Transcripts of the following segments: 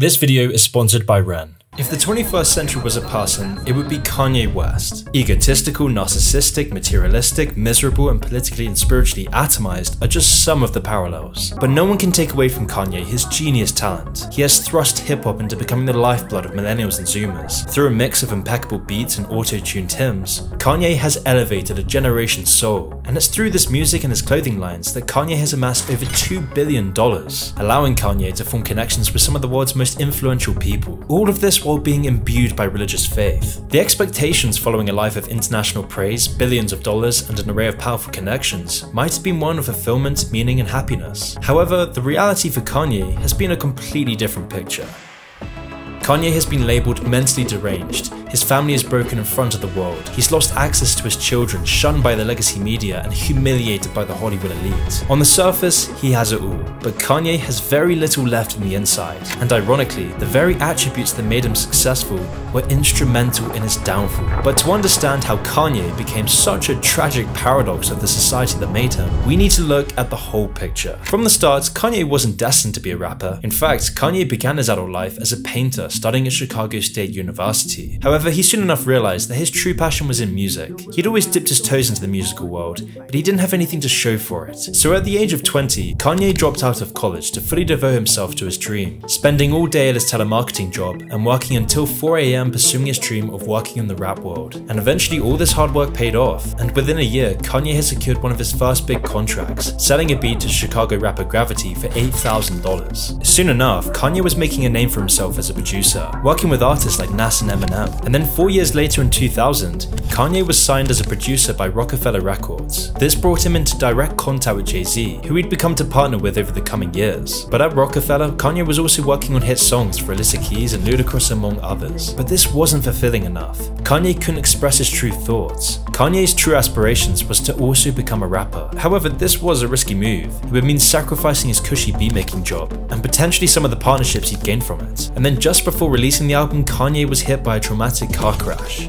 This video is sponsored by Wren. If the 21st century was a person, it would be Kanye West. Egotistical, narcissistic, materialistic, miserable, and politically and spiritually atomized are just some of the parallels. But no one can take away from Kanye his genius talent. He has thrust hip hop into becoming the lifeblood of millennials and zoomers. Through a mix of impeccable beats and auto tuned hymns, Kanye has elevated a generation's soul. And it's through this music and his clothing lines that Kanye has amassed over $2 billion, allowing Kanye to form connections with some of the world's most influential people. All of this while being imbued by religious faith. The expectations following a life of international praise, billions of dollars, and an array of powerful connections might have been one of fulfillment, meaning, and happiness. However, the reality for Kanye has been a completely different picture. Kanye has been labelled mentally deranged, his family is broken in front of the world, he's lost access to his children, shunned by the legacy media, and humiliated by the Hollywood elite. On the surface, he has it all, but Kanye has very little left on the inside, and ironically, the very attributes that made him successful were instrumental in his downfall. But to understand how Kanye became such a tragic paradox of the society that made him, we need to look at the whole picture. From the start, Kanye wasn't destined to be a rapper. In fact, Kanye began his adult life as a painter studying at Chicago State University. However, However, he soon enough realised that his true passion was in music. He'd always dipped his toes into the musical world, but he didn't have anything to show for it. So at the age of 20, Kanye dropped out of college to fully devote himself to his dream, spending all day at his telemarketing job and working until 4am pursuing his dream of working in the rap world. And eventually all this hard work paid off, and within a year, Kanye had secured one of his first big contracts, selling a beat to Chicago rapper Gravity for $8,000. Soon enough, Kanye was making a name for himself as a producer, working with artists like Nas and Eminem, and then four years later in 2000, Kanye was signed as a producer by Roc-A-Fella Records. This brought him into direct contact with Jay-Z, who he'd become to partner with over the coming years. But at Roc-A-Fella, Kanye was also working on hit songs for Alicia Keys and Ludacris among others. But this wasn't fulfilling enough. Kanye couldn't express his true thoughts. Kanye's true aspirations was to also become a rapper. However, this was a risky move. It would mean sacrificing his cushy beatmaking job, and potentially some of the partnerships he'd gained from it. And then just before releasing the album, Kanye was hit by a traumatic car crash.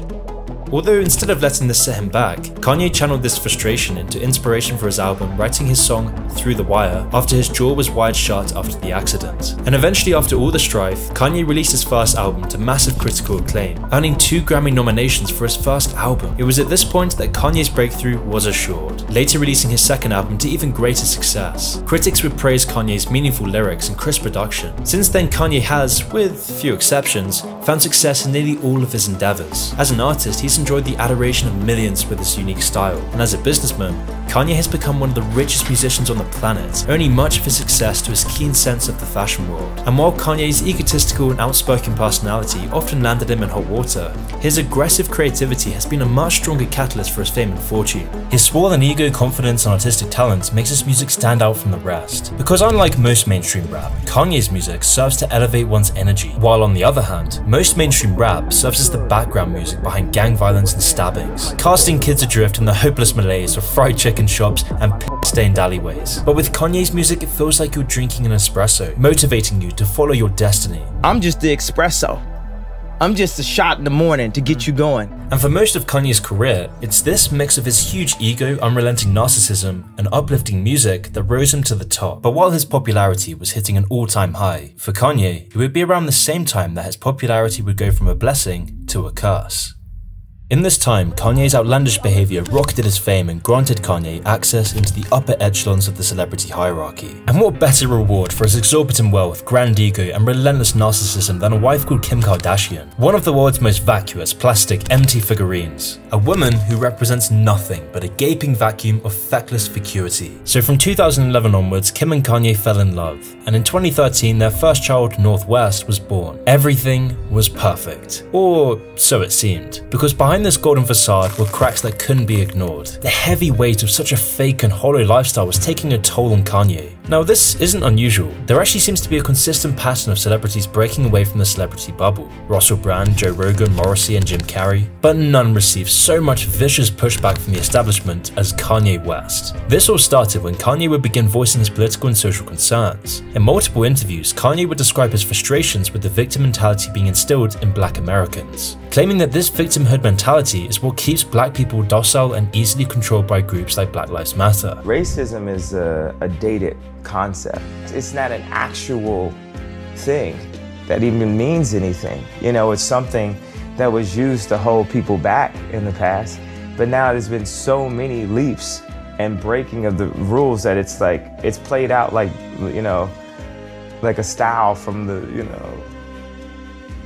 Although instead of letting this set him back, Kanye channeled this frustration into inspiration for his album, writing his song Through the Wire after his jaw was wired shut after the accident. And eventually after all the strife, Kanye released his first album to massive critical acclaim, earning two Grammy nominations for his first album. It was at this point that Kanye's breakthrough was assured, later releasing his second album to even greater success. Critics would praise Kanye's meaningful lyrics and crisp production. Since then Kanye has, with few exceptions, found success in nearly all of his endeavours. As an artist, he's enjoyed the adoration of millions with his unique style, and as a businessman, Kanye has become one of the richest musicians on the planet, owning much of his success to his keen sense of the fashion world. And while Kanye's egotistical and outspoken personality often landed him in hot water, his aggressive creativity has been a much stronger catalyst for his fame and fortune. His swollen ego, confidence, and artistic talents makes his music stand out from the rest. Because unlike most mainstream rap, Kanye's music serves to elevate one's energy, while on the other hand, most mainstream rap serves as the background music behind gang violence and stabbings, casting kids adrift in the hopeless malaise of fried chicken shops and stained alleyways. But with Kanye's music, it feels like you're drinking an espresso, motivating you to follow your destiny. I'm just the espresso. I'm just a shot in the morning to get mm. you going. And for most of Kanye's career, it's this mix of his huge ego, unrelenting narcissism, and uplifting music that rose him to the top. But while his popularity was hitting an all-time high, for Kanye, it would be around the same time that his popularity would go from a blessing to a curse. In this time, Kanye's outlandish behaviour rocketed his fame and granted Kanye access into the upper echelons of the celebrity hierarchy. And what better reward for his exorbitant wealth, grand ego, and relentless narcissism than a wife called Kim Kardashian, one of the world's most vacuous, plastic, empty figurines. A woman who represents nothing but a gaping vacuum of feckless vacuity. So from 2011 onwards, Kim and Kanye fell in love, and in 2013 their first child, North West, was born. Everything was perfect. Or so it seemed. Because behind Behind this golden facade were cracks that couldn't be ignored. The heavy weight of such a fake and hollow lifestyle was taking a toll on Kanye. Now this isn't unusual. There actually seems to be a consistent pattern of celebrities breaking away from the celebrity bubble. Russell Brand, Joe Rogan, Morrissey and Jim Carrey. But none received so much vicious pushback from the establishment as Kanye West. This all started when Kanye would begin voicing his political and social concerns. In multiple interviews, Kanye would describe his frustrations with the victim mentality being instilled in black Americans, claiming that this victimhood mentality is what keeps black people docile and easily controlled by groups like Black Lives Matter. Racism is a, a dated concept. It's not an actual thing that even means anything. You know, it's something that was used to hold people back in the past, but now there's been so many leaps and breaking of the rules that it's like it's played out like you know like a style from the you know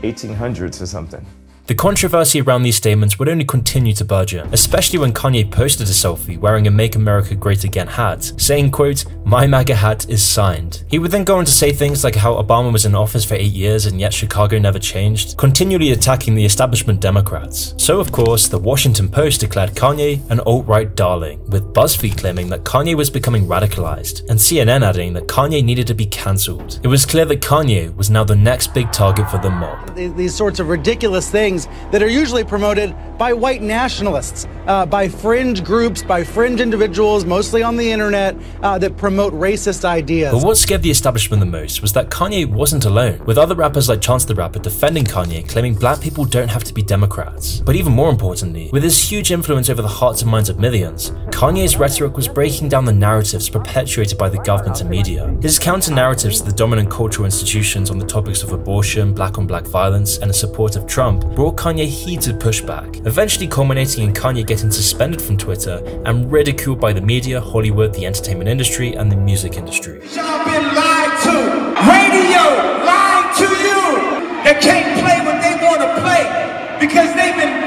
1800s or something. The controversy around these statements would only continue to burgeon, especially when Kanye posted a selfie wearing a Make America Great Again hat, saying quote, my MAGA hat is signed. He would then go on to say things like how Obama was in office for 8 years and yet Chicago never changed, continually attacking the establishment Democrats. So of course, the Washington Post declared Kanye an alt-right darling, with BuzzFeed claiming that Kanye was becoming radicalized, and CNN adding that Kanye needed to be cancelled. It was clear that Kanye was now the next big target for the mob. These sorts of ridiculous things things that are usually promoted by white nationalists, uh, by fringe groups, by fringe individuals, mostly on the internet, uh, that promote racist ideas. But what scared the establishment the most was that Kanye wasn't alone, with other rappers like Chance the Rapper defending Kanye, claiming black people don't have to be Democrats. But even more importantly, with his huge influence over the hearts and minds of millions, Kanye's rhetoric was breaking down the narratives perpetuated by the government and media. His counter narratives to the dominant cultural institutions on the topics of abortion, black on black violence, and the support of Trump Kanye heated pushback eventually culminating in Kanye getting suspended from Twitter and ridiculed by the media, Hollywood, the entertainment industry, and the music industry. Y'all been lied to. Radio lied to you. They can't play what they want to play because they've been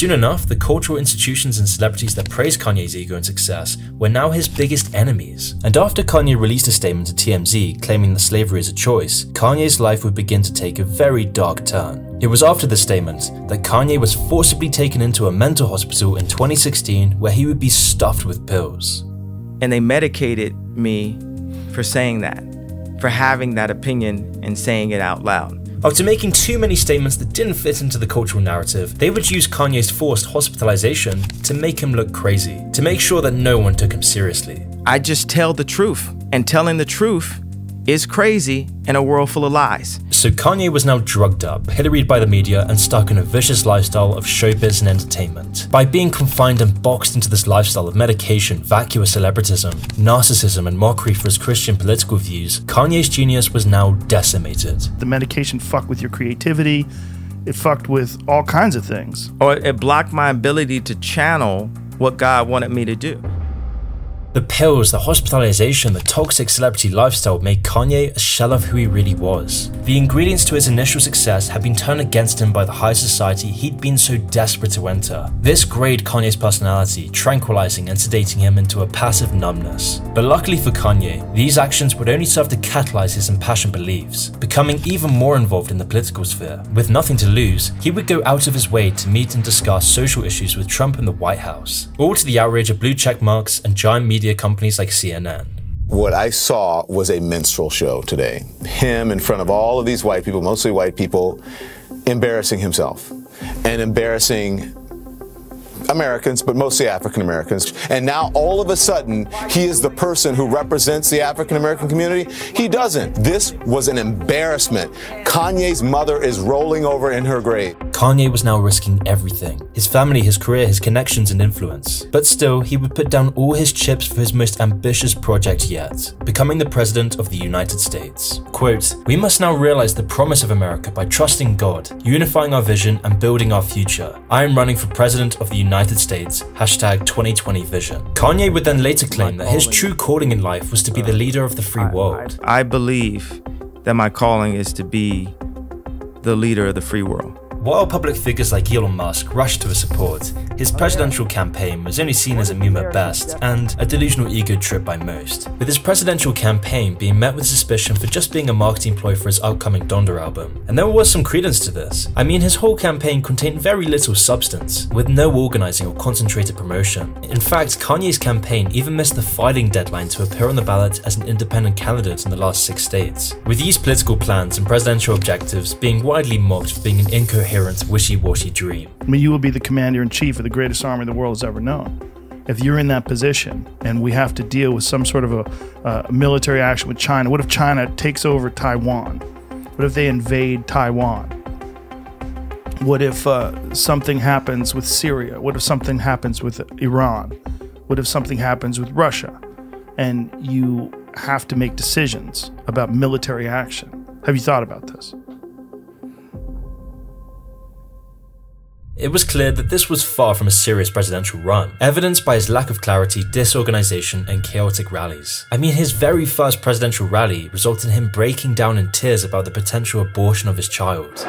Soon enough, the cultural institutions and celebrities that praised Kanye's ego and success were now his biggest enemies. And after Kanye released a statement to TMZ claiming that slavery is a choice, Kanye's life would begin to take a very dark turn. It was after the statement that Kanye was forcibly taken into a mental hospital in 2016 where he would be stuffed with pills. And they medicated me for saying that, for having that opinion and saying it out loud. After making too many statements that didn't fit into the cultural narrative, they would use Kanye's forced hospitalization to make him look crazy, to make sure that no one took him seriously. I just tell the truth, and telling the truth is crazy in a world full of lies. So Kanye was now drugged up, pilloried by the media, and stuck in a vicious lifestyle of showbiz and entertainment. By being confined and boxed into this lifestyle of medication, vacuous celebritism, narcissism, and mockery for his Christian political views, Kanye's genius was now decimated. The medication fucked with your creativity, it fucked with all kinds of things. Or it blocked my ability to channel what God wanted me to do. The pills, the hospitalization, the toxic celebrity lifestyle made Kanye a shell of who he really was. The ingredients to his initial success had been turned against him by the high society he'd been so desperate to enter. This grayed Kanye's personality, tranquilizing and sedating him into a passive numbness. But luckily for Kanye, these actions would only serve to catalyze his impassioned beliefs, becoming even more involved in the political sphere. With nothing to lose, he would go out of his way to meet and discuss social issues with Trump in the White House, all to the outrage of blue check marks and giant media media companies like CNN. What I saw was a minstrel show today. Him in front of all of these white people, mostly white people, embarrassing himself and embarrassing Americans, but mostly African Americans. And now all of a sudden, he is the person who represents the African American community. He doesn't. This was an embarrassment. Kanye's mother is rolling over in her grave. Kanye was now risking everything his family, his career, his connections, and influence. But still, he would put down all his chips for his most ambitious project yet becoming the President of the United States. Quote, We must now realize the promise of America by trusting God, unifying our vision, and building our future. I am running for President of the United United States, hashtag 2020 vision. Kanye would then later claim that his true calling in life was to be the leader of the free world. I, I believe that my calling is to be the leader of the free world. While public figures like Elon Musk rushed to his support, his presidential campaign was only seen as a meme at best and a delusional ego trip by most, with his presidential campaign being met with suspicion for just being a marketing ploy for his upcoming Donda album. And there was some credence to this. I mean, his whole campaign contained very little substance, with no organizing or concentrated promotion. In fact, Kanye's campaign even missed the filing deadline to appear on the ballot as an independent candidate in the last six states, with these political plans and presidential objectives being widely mocked for being an incoherent coherent, wishy-washy dream. I mean, you will be the commander in chief of the greatest army the world has ever known. If you're in that position and we have to deal with some sort of a, uh, military action with China, what if China takes over Taiwan? What if they invade Taiwan? What if uh, something happens with Syria? What if something happens with Iran? What if something happens with Russia? And you have to make decisions about military action. Have you thought about this? It was clear that this was far from a serious presidential run, evidenced by his lack of clarity, disorganization, and chaotic rallies. I mean, his very first presidential rally resulted in him breaking down in tears about the potential abortion of his child.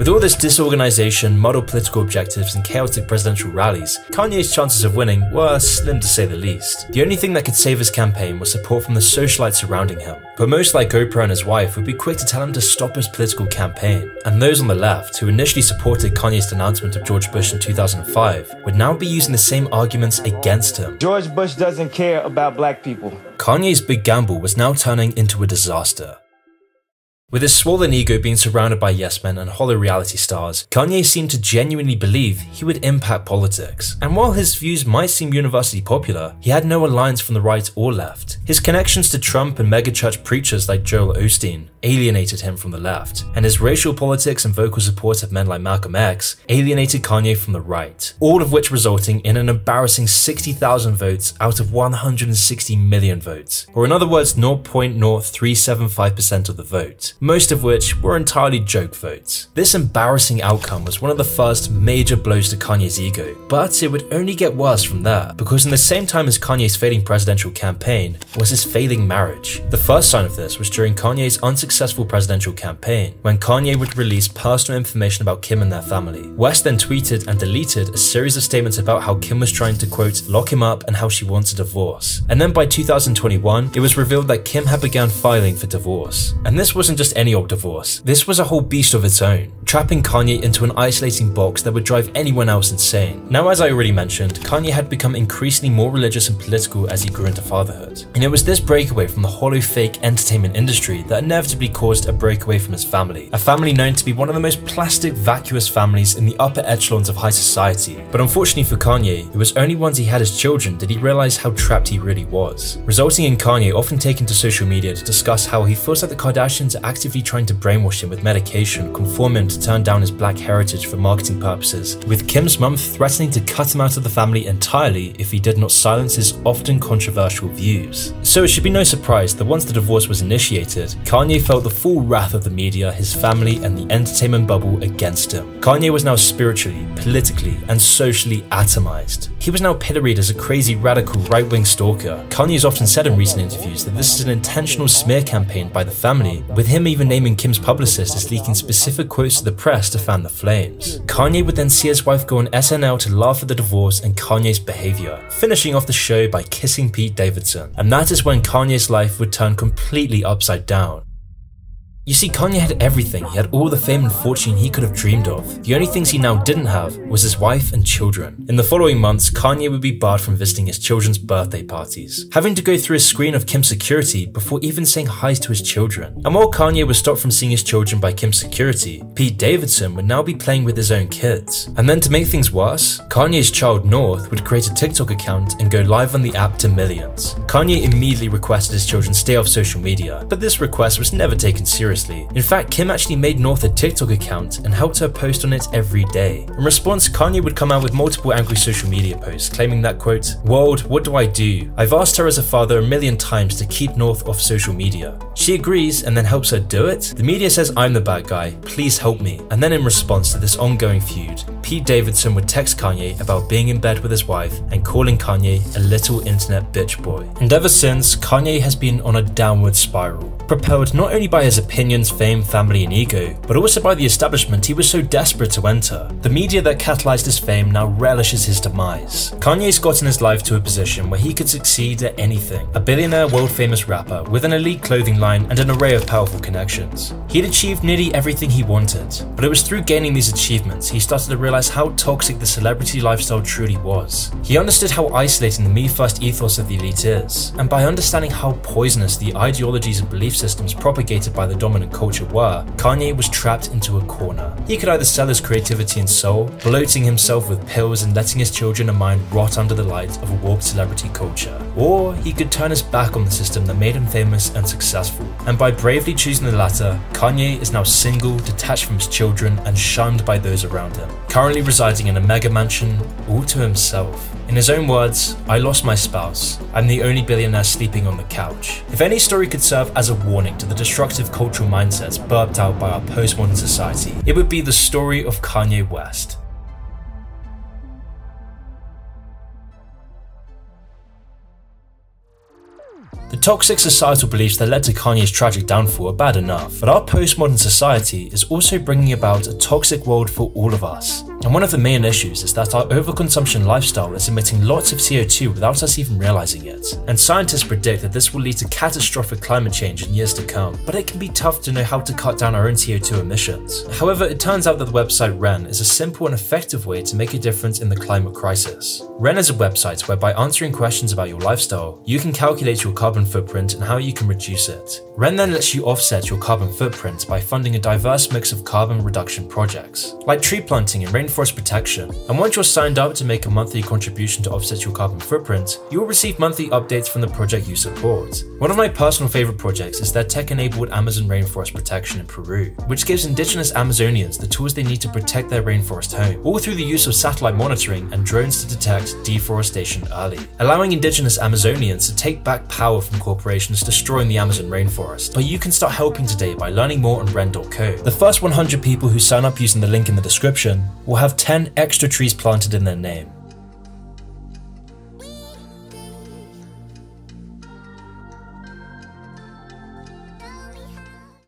With all this disorganization, muddled political objectives, and chaotic presidential rallies, Kanye's chances of winning were slim to say the least. The only thing that could save his campaign was support from the socialites surrounding him. But most like Oprah and his wife would be quick to tell him to stop his political campaign. And those on the left, who initially supported Kanye's denouncement of George Bush in 2005, would now be using the same arguments against him. George Bush doesn't care about black people. Kanye's big gamble was now turning into a disaster. With his swollen ego being surrounded by yes men and hollow reality stars, Kanye seemed to genuinely believe he would impact politics. And while his views might seem universally popular, he had no alliance from the right or left. His connections to Trump and megachurch preachers like Joel Osteen alienated him from the left, and his racial politics and vocal support of men like Malcolm X alienated Kanye from the right, all of which resulting in an embarrassing 60,000 votes out of 160 million votes, or in other words 0.0375% of the vote most of which were entirely joke votes. This embarrassing outcome was one of the first major blows to Kanye's ego, but it would only get worse from there, because in the same time as Kanye's failing presidential campaign was his failing marriage. The first sign of this was during Kanye's unsuccessful presidential campaign, when Kanye would release personal information about Kim and their family. West then tweeted and deleted a series of statements about how Kim was trying to quote, lock him up and how she wants a divorce. And then by 2021, it was revealed that Kim had begun filing for divorce. And this wasn't just just any old divorce. This was a whole beast of its own, trapping Kanye into an isolating box that would drive anyone else insane. Now, as I already mentioned, Kanye had become increasingly more religious and political as he grew into fatherhood. And it was this breakaway from the hollow fake entertainment industry that inevitably caused a breakaway from his family, a family known to be one of the most plastic, vacuous families in the upper echelons of high society. But unfortunately for Kanye, it was only once he had his children did he realize how trapped he really was, resulting in Kanye often taking to social media to discuss how he feels like the Kardashians are actively trying to brainwash him with medication, conform him to turn down his black heritage for marketing purposes, with Kim's mum threatening to cut him out of the family entirely if he did not silence his often controversial views. So it should be no surprise that once the divorce was initiated, Kanye felt the full wrath of the media, his family, and the entertainment bubble against him. Kanye was now spiritually, politically, and socially atomized. He was now pilloried as a crazy radical right-wing stalker. Kanye has often said in recent interviews that this is an intentional smear campaign by the family, with him even naming Kim's publicist as leaking specific quotes to the press to fan the flames. Kanye would then see his wife go on SNL to laugh at the divorce and Kanye's behavior, finishing off the show by kissing Pete Davidson. And that is when Kanye's life would turn completely upside down. You see, Kanye had everything. He had all the fame and fortune he could have dreamed of. The only things he now didn't have was his wife and children. In the following months, Kanye would be barred from visiting his children's birthday parties, having to go through a screen of Kim's security before even saying hi to his children. And while Kanye was stopped from seeing his children by Kim's security, Pete Davidson would now be playing with his own kids. And then to make things worse, Kanye's child North would create a TikTok account and go live on the app to millions. Kanye immediately requested his children stay off social media, but this request was never taken seriously In fact, Kim actually made North a TikTok account and helped her post on it every day. In response, Kanye would come out with multiple angry social media posts claiming that quote, World, what do I do? I've asked her as a father a million times to keep North off social media. She agrees and then helps her do it? The media says I'm the bad guy, please help me. And then in response to this ongoing feud, Pete Davidson would text Kanye about being in bed with his wife and calling Kanye a little internet bitch boy. And ever since, Kanye has been on a downward spiral, propelled not only by his opinions, fame, family, and ego, but also by the establishment he was so desperate to enter. The media that catalyzed his fame now relishes his demise. Kanye's gotten his life to a position where he could succeed at anything. A billionaire, world famous rapper with an elite clothing line and an array of powerful connections. He'd achieved nearly everything he wanted, but it was through gaining these achievements he started to realize how toxic the celebrity lifestyle truly was. He understood how isolating the me first ethos of the elite is, and by understanding how poisonous the ideologies and belief systems propagated by the dominant culture were, Kanye was trapped into a corner. He could either sell his creativity and soul, bloating himself with pills and letting his children and mind rot under the light of a warped celebrity culture, or he could turn his back on the system that made him famous and successful. And by bravely choosing the latter, Kanye is now single, detached from his children, and shunned by those around him, currently residing in a mega mansion all to himself. In his own words, I lost my spouse. I'm the only billionaire sleeping on the couch. If any story could serve as a warning to the destructive cultural mindsets burped out by our postmodern society, it would be the story of Kanye West. Toxic societal beliefs that led to Kanye's tragic downfall are bad enough, but our postmodern society is also bringing about a toxic world for all of us. And one of the main issues is that our overconsumption lifestyle is emitting lots of CO2 without us even realizing it. And scientists predict that this will lead to catastrophic climate change in years to come, but it can be tough to know how to cut down our own CO2 emissions. However, it turns out that the website Wren is a simple and effective way to make a difference in the climate crisis. Wren is a website where by answering questions about your lifestyle, you can calculate your carbon footprint and how you can reduce it. Wren then lets you offset your carbon footprint by funding a diverse mix of carbon reduction projects, like tree planting and rainforest protection. And once you're signed up to make a monthly contribution to offset your carbon footprint, you will receive monthly updates from the project you support. One of my personal favorite projects is their tech-enabled Amazon rainforest protection in Peru, which gives indigenous Amazonians the tools they need to protect their rainforest home, all through the use of satellite monitoring and drones to detect deforestation early, allowing indigenous Amazonians to take back power from corporations destroying the Amazon rainforest. But you can start helping today by learning more on Wren.co. The first 100 people who sign up using the link in the description will have 10 extra trees planted in their name.